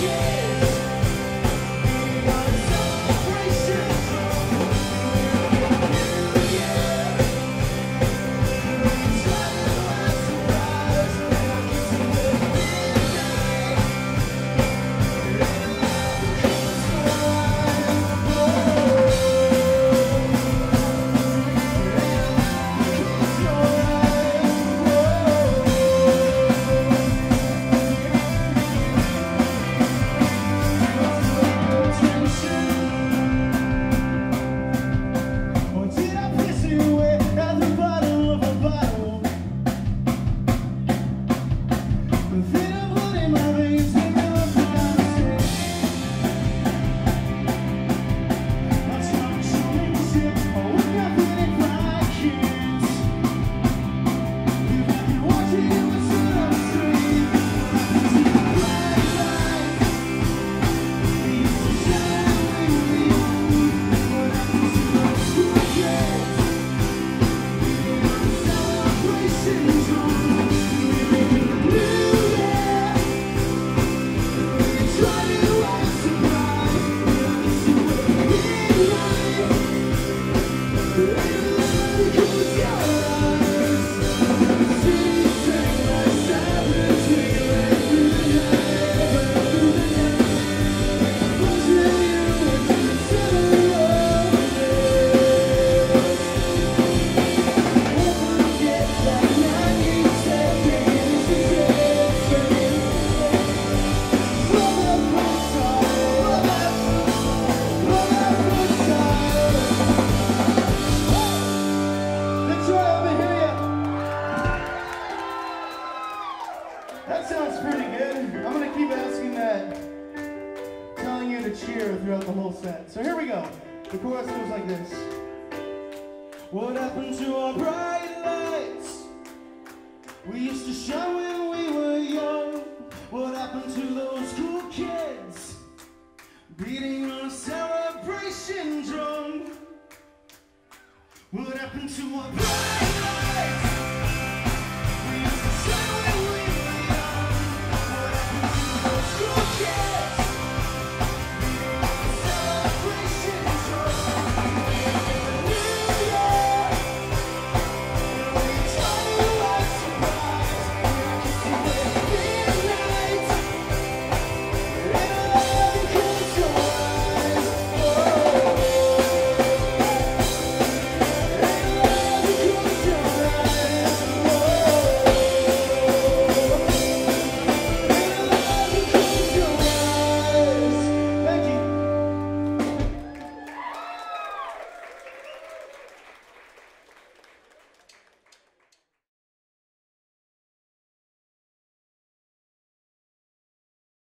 Yeah. cheer throughout the whole set. So here we go. The chorus goes like this. What happened to our bright lights? We used to shine when we were young. What happened to those cool kids? Beating our celebration drum. What happened to our bright lights?